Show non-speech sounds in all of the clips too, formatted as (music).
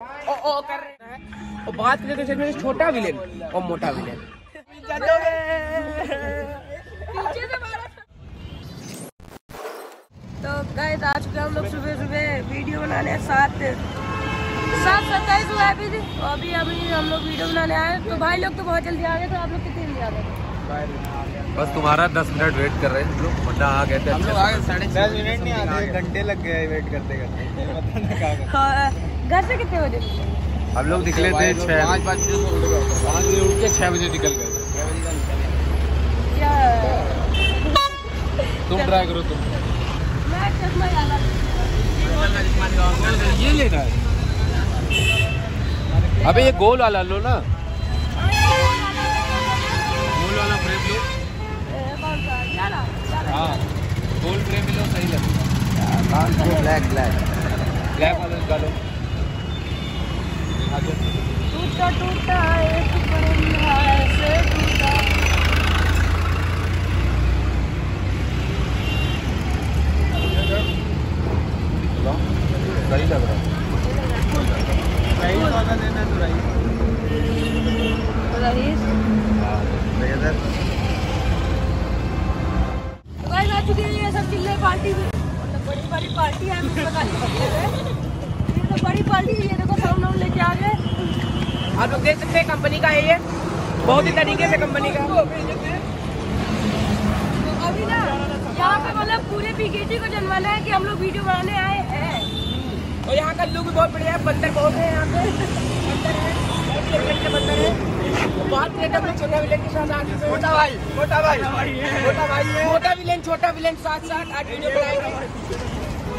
ओ ओ कर रहे हैं। और बात करें तो इसमें छोटा विलेन और मोटा विलेन तो गाइस आज के हम लोग सुबह सुबह वीडियो बनाने सात सात सत्ताईस हुआ है अभी तो अभी अभी हम लोग वीडियो बनाने आए तो भाई लोग तो बहुत जल्दी आ गए तो आप लोग कितने जल्दी आ गए? बस तुम्हारा दस मिनट वेट कर रहे हैं। हम लोग वरना आ गए थे अच्छे से। साढ़े दस मिनट नहीं आते घंटे लग गए वेट करते करते पता नहीं कहाँ गए। हाँ, घर से कितने बजे? हम लोग निकले थे छह पाँच बजे पाँच बजे उठ के छह बजे निकल गए। तुम ट्राई करो तुम मैं चश्मा डाला। ये लेना है। अबे ये गोल वाला लो ना। गोल वाला फ्रेम लो। हाँ गोल फ्रेम लो सही लगेगा ब्लैक ब्लैक ब्लैक वाला आगे टूटा टूटा एक ऐसे टूटा। सही लग रहा है। सही वाला लेना तो राइस आप लोग देख सकते हैं कंपनी का है ये। बहुत ही तरीके से कंपनी का। तो अभी ना यहाँ पे मतलब पूरे पीकेटी को जनवाना है कि हम लोग वीडियो बनाने आए हैं। और यहाँ का लुक भी बहुत बढ़िया है बंदर बहुत है यहाँ पे। बंदर है बहुत बंदर है। बात करें तो छोटा विलेन के साथ आगे छोटा भाई। छोटा भाई छोटा भाई है। छोटा विलेन छोटा विलेन साथ साथ आज वीडियो बनाएँगे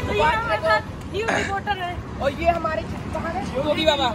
तो ये हमारे साथ न्यू रिपोर्टर है। और ये हमारे कहाँ है? योगी बाबा।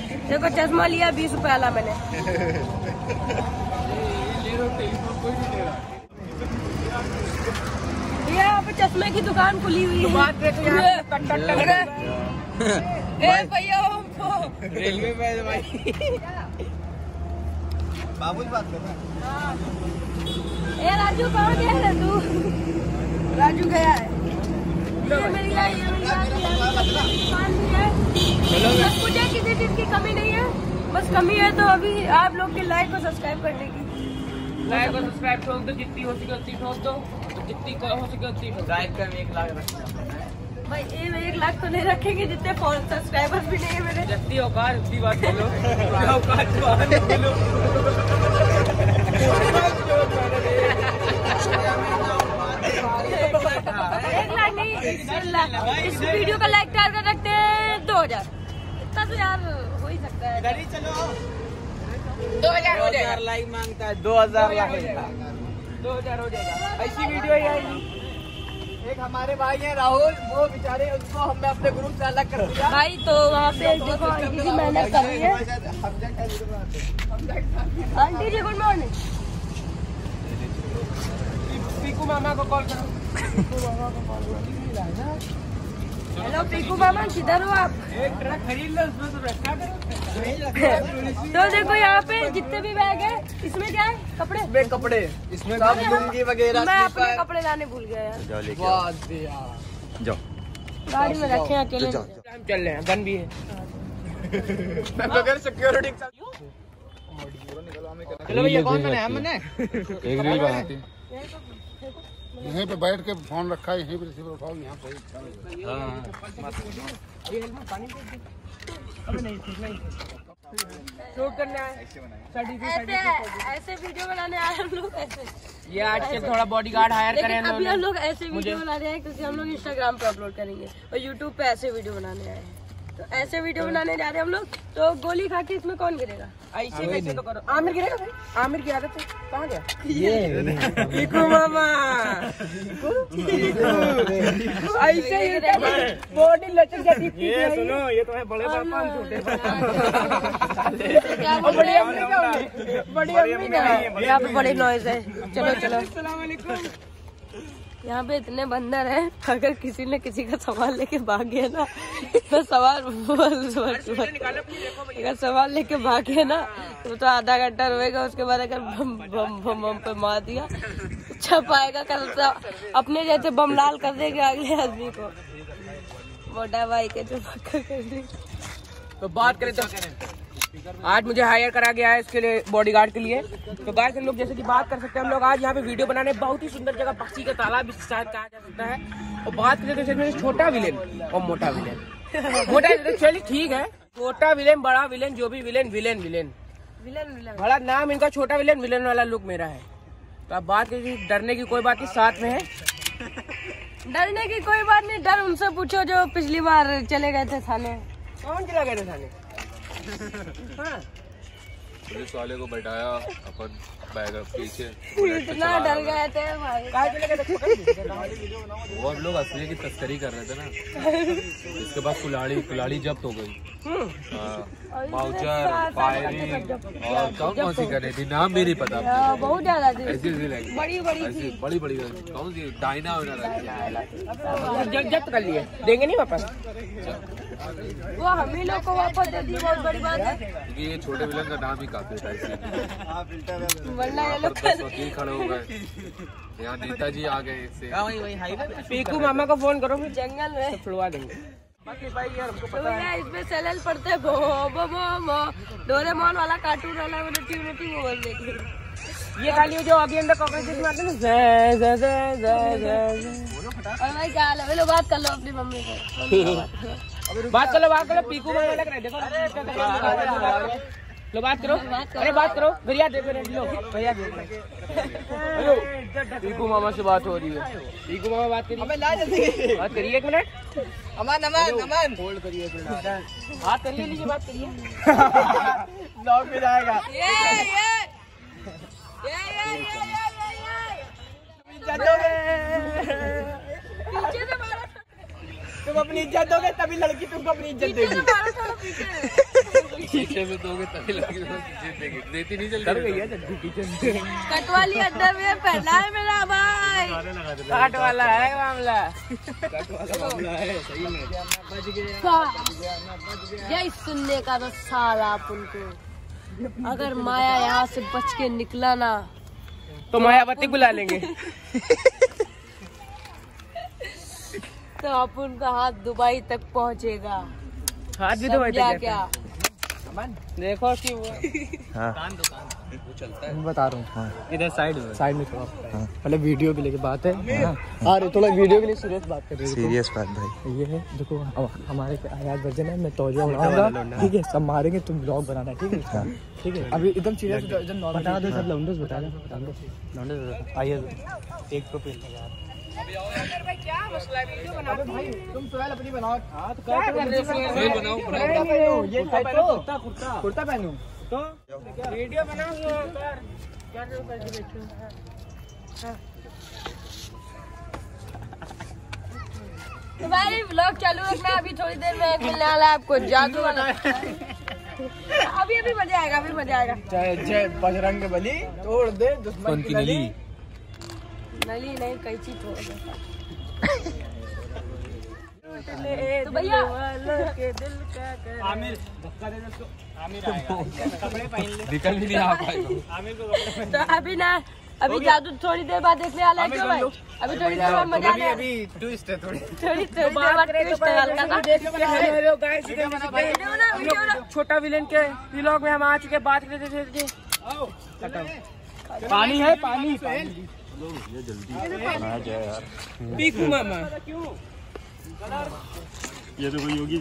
देखो चश्मा लिया बीस रुपए वाला मैंने। यहाँ पे चश्मे की दुकान खुली हुई है। (laughs) तो भैया रेलवे पे भाई। बाबू बात कर रहा राजू कहाँ गया है तू? राजू गया है। ये मिल गया ये मिल गया है किसी चीज़ की कमी नहीं है। बस कमी है तो अभी आप लोग के लाइक और सब्सक्राइब करने की लाइक और सब्सक्राइब ठोक दो जितनी हो सके उतनी ठोक दो जितनी हो सके उतनी लाइक का एक लाख रखना भाई ये एक लाख तो नहीं रखेंगे जितने फ़ोन सब्सक्राइबर्स भी नहीं है मेरे। जितनी औकात उतनी बात बोलो। (laughs) औकात तो आने बोलो। एक लाख नहीं इस वीडियो (laughs) का लाइक टारगेट रखते हैं दो हज़ार। इतना तो यार हो ही सकता है दो हज़ार हो जाएगा लाइक माँगता है दो हज़ार लाख दो हज़ार हो जाएगा ऐसी वीडियो ही आएगी एक हमारे भाई हैं राहुल वो बेचारे उसको हमने अपने ग्रुप से अलग कर दिया भाई तो वहाँ पे देखो आंटी जी मेहनत कर रही है aunty ji good morning Piku मामा को कॉल करो हेलो पीकू मामा किधर हो आप? एक ट्रक खरीद लो उसमें सब रखा करो। तो देखो यहाँ पे जितने भी बैग है इसमें क्या है? कपड़े? इसमें कपड़े। इसमें लुंगी वगैरह मैं अपने कपड़े लाने भूल गया यार। जाओ गाड़ी में रखे हैं अकेले। चल रहे हैं गन भी है बगैर सिक्योरिटी चलो भैया कौन बनाया हमने? एक रील बनाती यहीं पे बैठ के फ़ोन रखा है यहीं पे रिसीवर उठाओ यहाँ पे। शूट करने आए। ऐसे ऐसे वीडियो बनाने आए हम लोग। ऐसे ये आज के थोड़ा बॉडीगार्ड हायर करें अभी हम लोग। लोग ऐसे वीडियो बना रहे हैं क्योंकि हम लोग इंस्टाग्राम पे अपलोड करेंगे और यूट्यूब पे ऐसे वीडियो बनाने आए हैं। तो ऐसे वीडियो बनाने जा रहे हैं हम लोग। तो गोली खा के इसमें कौन गिरेगा? ऐसे कैसे तो करो। आमिर गिरेगा भाई? आमिर की आदत है। कहाँ गया? ये। (laughs) मामा। (laughs) ऐसे ही बॉडी लचक जाती है। ये सुनो ये तो है बड़े पापा (laughs) और बड़ी अम्मी क्या होगी। बड़ी अम्मी क्या है यहाँ पे बड़ी नॉइज़ है। चलो चलो। यहाँ पे इतने बंदर हैं अगर किसी ने किसी का सामान लेके भाग गया ना तो सवाल अगर सामान लेके भाग गया ना तो तो आधा घंटा रोएगा उसके बाद अगर बम बम बम बम पे मार दिया छप आएगा कल तो अपने जैसे बम लाल कर देगा अगले आदमी को। मोटा भाई के जो कर तो बात करें तो आज मुझे हायर करा गया है इसके लिए बॉडीगार्ड के लिए। तो गाय हम लोग जैसे कि बात कर सकते हैं हम लोग आज यहाँ पे वीडियो बनाने बहुत ही सुंदर जगह पक्षी का तालाब भी शायद कहा जा सकता है। और बात करें तो इसमें छोटा विलेन और मोटा विलेन मोटा तो चलिए ठीक है। छोटा विलेन बड़ा विलेन जो भी villain villain villain villain villain बड़ा नाम इनका छोटा विलेन विलेन वाला लुक मेरा है। तो आप बात करिए डरने की कोई बात नहीं साथ में है। डरने की कोई बात नहीं डर उनसे पूछो जो पिछली बार चले गए थे थाने। कौन चला गया था थाने? पुलिस वाले को बैठाया अपन बैग पीछे इतना डर गए थे? वो हम लोग असली की तस्करी कर रहे थे ना। इसके बाद कुलाड़ी कुलाड़ी जब्त हो गई। हाँ, फायरिंग और कौन कौन सी कर रही थी? नाम भी नहीं पता। हाँ, बहुत ज़्यादा थी। ऐसी ऐसी बड़ी बड़ी बड़ी बड़ी कौन सी? डायना जब्त कर लिए। देंगे नहीं वापस? वो हम ही लोग को वापस दे दी बहुत बड़ी बात है। क्योंकि ये छोटे विलन का नाम ही काफ़ी था इसलिए वरना ये लोग वकील खड़े हो गए। यहाँ नेताजी आ गए इससे। पीकू मामा को फ़ोन करो फिर जंगल में। छुड़वा देंगे। बाकी भाई यार हमको तो इसमें सेलेल पड़ते हैं। बो बो बो बो। डोरेमोन वाला कार्टून वाला मैंने वो देखी ये खाली जो अभी अंदर कॉकरोचेस मारते हैं ना जय जय जय जय जय और भाई क्या हाल है? लो बात कर लो अपनी मम्मी से। (laughs) बात करो बात करो पीकू मामा लग रहा है देखो लो बात करो। अरे बात करो भैया देख रहे हैं लो। भैया देख हेलो। पीकू मामा से बात हो रही है। पीकू मामा बात करिए। बात करिए एक मिनट। अमन अमन अमन। बात करिए लीजिए बात करिए। ब्लॉग में जाएगा। ये ये ये ये ये पीछे से मारो। तुम अपनी इज़्ज़त दोगे तभी लड़की तुमको अपनी इज़्ज़त पीछे से दोगे। तभी लगी जीतेगी देती नहीं चल गई है जल्दी पीछे कटवाली अंडर में पहना है मेरा भाई। काट वाला है मामला। यही सुनने का तो साला अपन को अगर माया यहाँ से बच के निकला ना तो मायावती बुला लेंगे। (laughs) तो अपन का हाथ दुबई तक पहुँचेगा। हाथ भी तो समझा क्या? देखो कि वो हाँ। दुकान वो चलता है। बता रहा हूँ। हाँ। इधर साइड में। साइड में थोड़ा पहले वीडियो के लिए बात है। अरे थोड़ा वीडियो के लिए सीरियस बात कर रहे हैं सीरियस बात भाई। ये है देखो हमारे आयात वर्जन है मैं तौलिया उड़ाऊँगा ठीक है सब मारेंगे तुम ब्लॉग बनाना ठीक है? ठीक है अभी एकदम सीरियस बता दो सब लौंडोस बता दो। लौंडोस आइए एक तो पेन क्या मसला है वीडियो बना भाई तुम सोहेल अपनी बनाओ हाँ तो कर रहे बनाओ ये पहनो कुर्ता कुर्ता कुर्ता पहनो तो वीडियो बनाओ यार क्या जो बैठे हो तो भाई ब्लॉग चालू रखना अभी थोड़ी देर में मिलने वाला है आपको जादू वाला (laughs) अभी अभी मज़ा आएगा अभी मज़ा आएगा। जय जय बजरंग बली तोड़ दे दुश्मन की नली। नली नहीं कैची छोड़ तो भैया आमिर धक्का दे दो आमिर कपड़े पहन ले। निकल भी नहीं आ पाएगा। तो अभी ना अभी जादू थोड़ी देर बाद देखने वाला है क्यों भाई? अभी थोड़ी देर बाद मज़ा आने अभी ट्विस्ट है थोड़ी। थोड़ी थोड़ी देर बाद ट्विस्ट हल्का सा हेलो गाइस वीडियो ना। वीडियो ना छोटा विलेन के व्लॉग में हम आ चुके बात करते थे पानी है पानी। पीकू मामा। ये सही है हल्के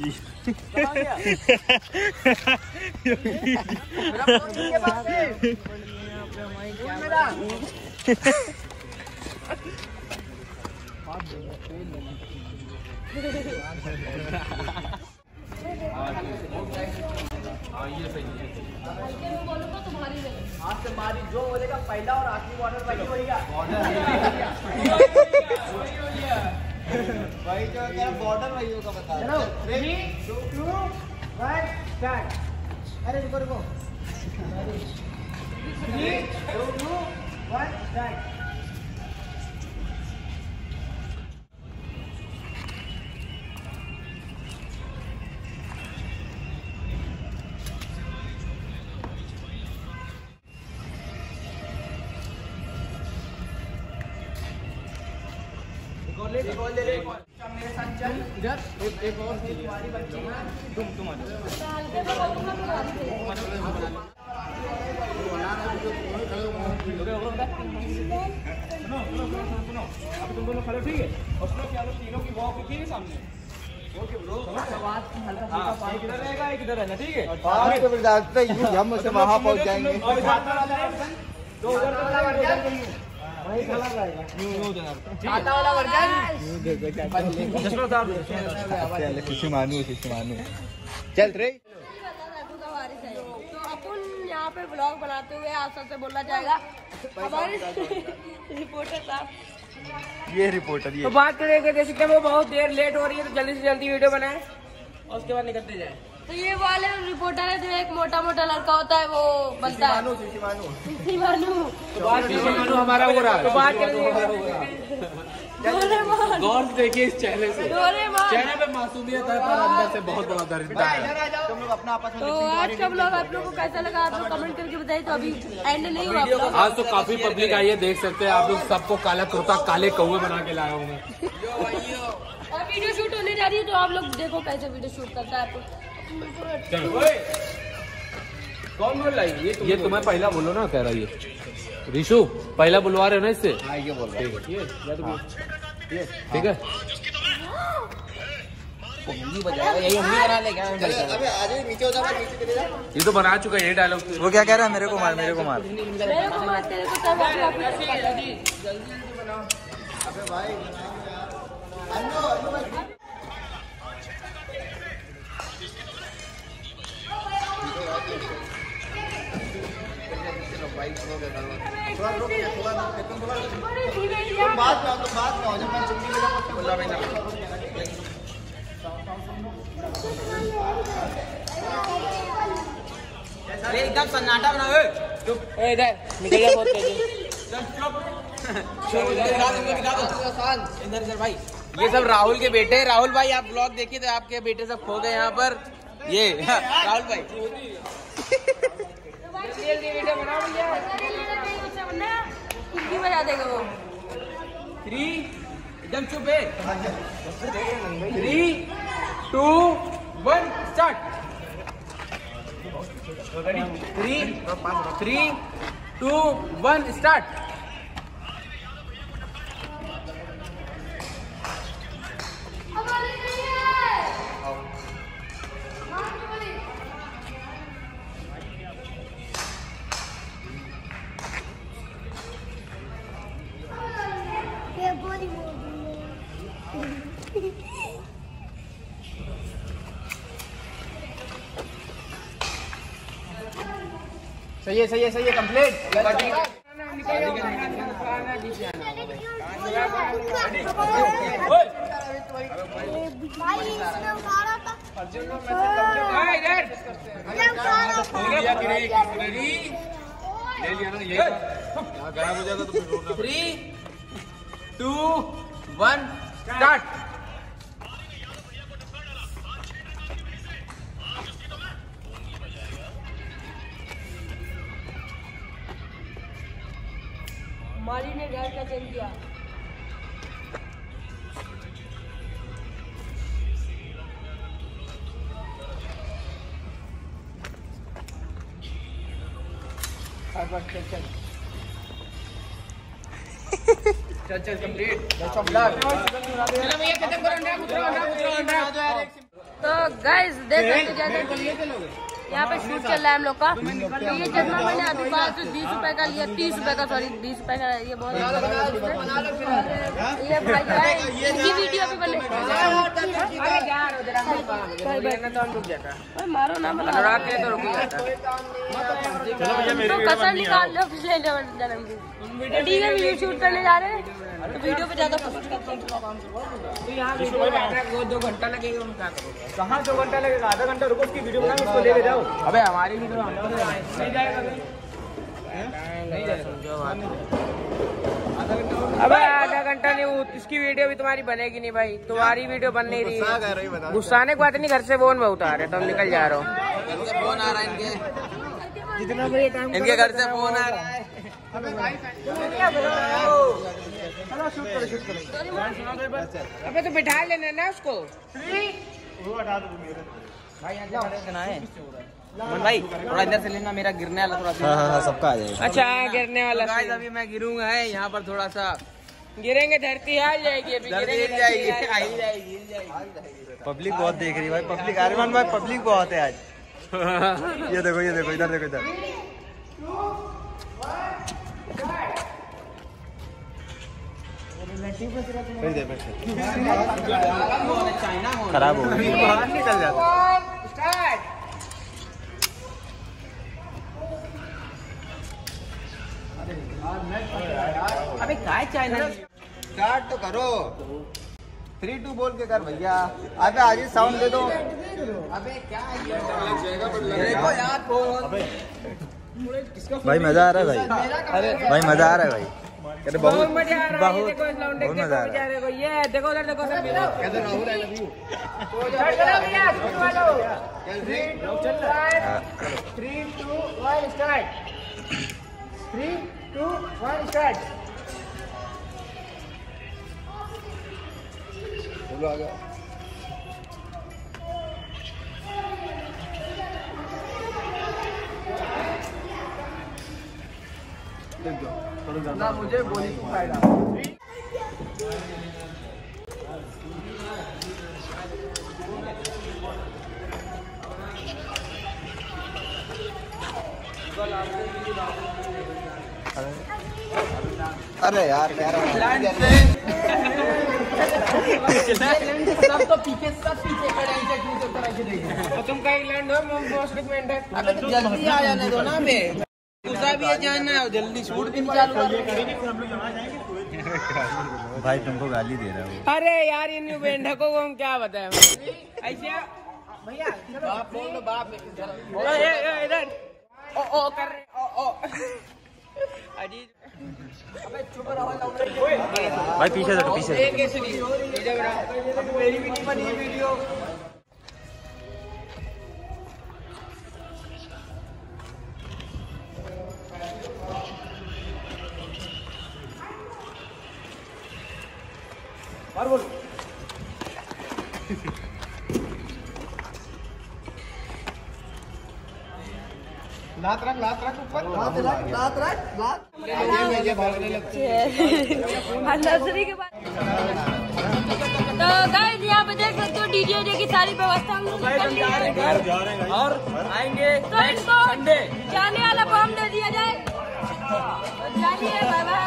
में बोलूँगा तो भारी लगे आज से मारी जो बोलेगा पहला और आखिरी बॉर्डर वही होगा भाई जो क्या बॉर्डर भाई का बता चलो थ्री टू वन स्टार्ट अरे रुको रुको। थ्री टू वन स्टार्ट एक एक और तुम्हारी बच्ची तुम तुम हल्के में बोलूँगा तो भारी लगे हम उसे वहाँ पहुँच जाएँगे चल रे। पे ब्लॉग बनाते हुए आप सबसे बोलना चाहेगा हमारे रिपोर्टर साहब ये रिपोर्टर ये तो बात करें कि जैसे कि वो बहुत देर लेट हो रही है तो जल्दी से जल्दी वीडियो बनाए और उसके बाद निकलते जाए तो ये वाले रिपोर्टर है जो एक मोटा मोटा लड़का होता है वो बनता है। शिवानू तो हमारा हो रहा तो बात करें डोरेमोन। गौर देखिए इस चेहरे से। चेहरे पे मासूमियत है पर अंदर से बहुत बड़ा दरिद्र है तुम लोग अपना आपस में तो आज का ब्लॉग आप लोगों को कैसा लगा? आप लोग कमेंट करके बताइए तो अभी एंड नहीं हुआ आज तो काफ़ी पब्लिक आई है देख सकते हैं आप लोग सबको काला कुर्ता काले कौवे बना के लाया हूँ मैं। वीडियो शूट होने जा रही है तो आप लोग देखो कैसे वीडियो शूट करता है तो चलो। कौन बोल रहा है? ये ये तुम्हें पहला बोलो ना कह रहा है ये। रिशु पहला बुलवा रहे हो ना इससे? ये बोल रहा ठीक है। यही हम भी बना ले क्या अबे आज नीचे हो जा नीचे चले जा ये तो बना चुका है ये डायलॉग। वो क्या कह रहा है? मेरे को मार मेरे को मार। मेरे को मारते हैं तो तब आप लोग आपको अरे धीरे यार बात में तुम बात में जब मैं चुप्पी में जाऊँ बोला मैं ना। अरे एकदम सन्नाटा बनाओ चुप। ए इधर निकल जा बहुत तेज़ी। इधर इधर भाई। ये सब राहुल के बेटे हैं। राहुल भाई आप ब्लॉग देखिए तो आपके बेटे सब खो गए यहाँ पर। ये (laughs) राहुल भाई। (laughs) वीडियो बनाओ भैया। कुर्सी बजा देगा वो। थ्री एकदम चुप है। Three two one start three three two one start सही है सही है सही है कंप्लीट भाई इसने उतारा था थ्री टू वन स्टार्ट माली ने घर का चेंज किया। चल चल। कंप्लीट तो गाइस देख सकते जैसे कि यहाँ पे शूट चल रहा है हम लोग का। तो ये चश्मा मैंने अभी बात से बीस रुपए का लिया तीस रुपए का सॉरी बीस रुपए का ये बहुत ये भाई है इनकी वीडियो भी बने मारो ना तो रुक जाता तो कसर निकाल लो पिछले जन्म तो ठीक है वीडियो शूट करने जा रहे हैं तो वीडियो पे ज़्यादा फोकस करते हैं। तो यहाँ वीडियो में दो घंटा लगेगा कहाँ दो घंटा लगेगा? आधा घंटा रुको उसकी वीडियो बना उसको लेके जाओ। अबे हमारी वीडियो नहीं नहीं जाएगा। समझो अबे आधा घंटा नहीं वो इसकी वीडियो भी तुम्हारी बनेगी नहीं भाई। तुम्हारी वीडियो बन नहीं रही है। गुस्साने की बात नहीं घर से फ़ोन में उठा रहे तो हम निकल जा रहे हो। फ़ोन आ रहा है इनके। इनके घर से फ़ोन आ रहा है। अबे तो बिठा लेना ना उसको। मन भाई थोड़ा इधर से लेना मेरा गिरने वाला थोड़ा हाँ हाँ हाँ सबका आ जाएगा। अच्छा गिरने वाला गाइस अभी मैं गिरूँगा है यहाँ पर थोड़ा सा। गिरेंगे धरती आ जाएगी अभी गिरेंगे जाएगी हिल जाएगी। पब्लिक बहुत देख रही है भाई पब्लिक आर्यमान भाई पब्लिक बहुत है आज। (laughs) ये देखो ये देखो इधर देखो इधर। खराब हो गई। निकल जाता। अबे काय चाइना? स्टार्ट तो करो। थ्री टू बोल के कर भैया। अबे आज साउंड दे दो। अबे क्या है भाई मज़ा आ रहा है भाई। अरे भाई मज़ा आ रहा है भाई। कहते बहुत बहुत मज़ा आ रहा है ये बहुत देखो इस लौंडे के मज़ा आ मज़ा रहा आ है। रहा है ये देखो उधर देखो उधर चलो भैया शुरू वालो three two one start three two one start ना मुझे गोली को फ़ायदा अरे यार कह रहा हूँ। सब तो पीछे सब पीछे खड़े हैं तो तरह से देखें तुम कहीं लैंड हो मैं मोस्ट में अबे तो जल्दी आ जाने दो ना बे भी है है जल्दी शूट भी नहीं चालू भाई तुमको गाली दे रहा हूँ। अरे यार इन बेंढकों को हम क्या बताएँ? ऐसे? भैया बाप बोल दो बाप इधर। ओ ओ कर रहे ओ ओ। अजीत अबे चुप रहो लौंडे भाई पीछे हटो पीछे एक केसरी इधर रहा मेरी भी नहीं बनी वीडियो नर्सरी के बाद तो गाइस यहाँ पे देख हो डीजे जे की सारी व्यवस्था हम लोग कर ली है। और आएँगे तो इनको जाने वाला बम दे दिया जाए। जाइए बाय बाय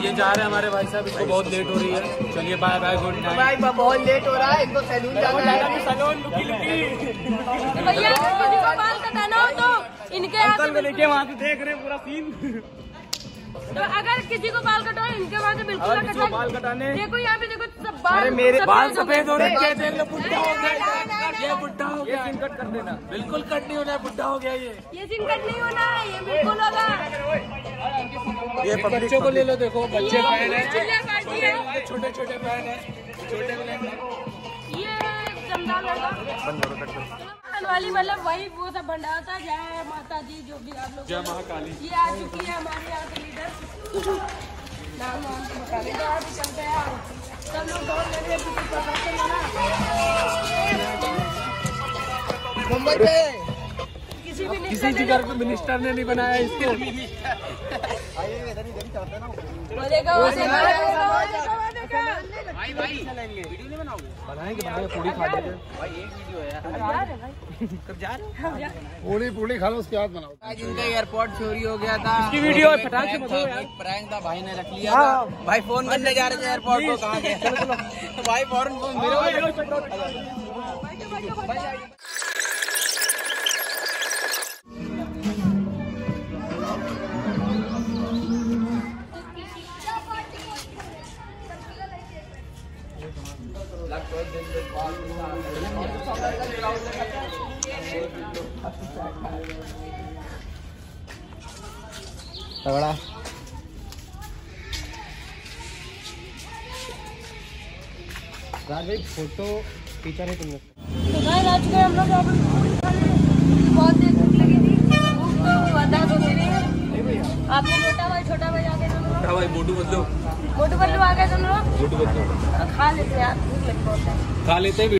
ये जा रहे हैं हमारे भाई साहब इसको बहुत लेट हो रही है। चलिए बाय बाय गुड नाइट भाई बहुत लेट हो रहा है इनको सैलून जाना है। सैलून लुकी लुकी। तो भैया अगर किसी को बाल कटाना हो तो। इनके से देखिए वहाँ से देख रहे हैं पूरा सीन तो अगर किसी को बाल कटवाना इनके वहाँ से बिल्कुल ना किसी को बाल कटाने देखो यहाँ पे देखो सब बाल अरे मेरे बाल सफ़ेद हो रहे हैं। ये बुढ़ा हो गया। ये बुढ़ा हो ये सीन कट कर देना। बिल्कुल कट नहीं होना है बुढ़ा हो गया ये। ये सीन कट नहीं होना है ये बिल्कुल होगा। ये बच्चों को ले लो देखो बच्चे फ़ैन है। है। छोटे छोटे फ़ैन है। छोटे ये जमदार लड़का। आने वाली मतलब वही वो सब भंडारा था जय माता जी जो भी आप लोग जय महाकाली। ये आ चुकी है हमारे यहाँ के लीडर नाम नाम से बता देते हैं चलते हैं सब लोग दौड़ ले रहे हैं किसी का सबसे लेना मुंबई पे। किसी भी किसी जिगर को मिनिस्टर ने नहीं बनाया इसको। वो देखो वो देखो वो देखो वो देखो वो देखो बनाएँगे बनाएँगे पूरी खा लेते पूरी पूरी खा लो उसके बाद बनाओ आज इनका एयरपोर्ट चोरी हो गया था इसकी वीडियो है, फटाक से बताओ यार। प्रैंक था भाई ने रख लिया था भाई फ़ोन करने जा रहे थे एयरपोर्ट को कहाँ गए भाई फ़ौरन फ़ोन मेरे तगड़ा। राज भाई फ़ोटो खींचा नहीं तुमने। तो गाइस आज के हम लोग बहुत देर भूख लगी थी। भूख तो है। आपने मोटा भाई छोटा भाई आ गए लोग भाई मोटू बदलो मोटू बल्लू आ गए तुम लोग मोटू बदलो खा लेते हैं यार भूख लगी बहुत है। खा लेते हैं।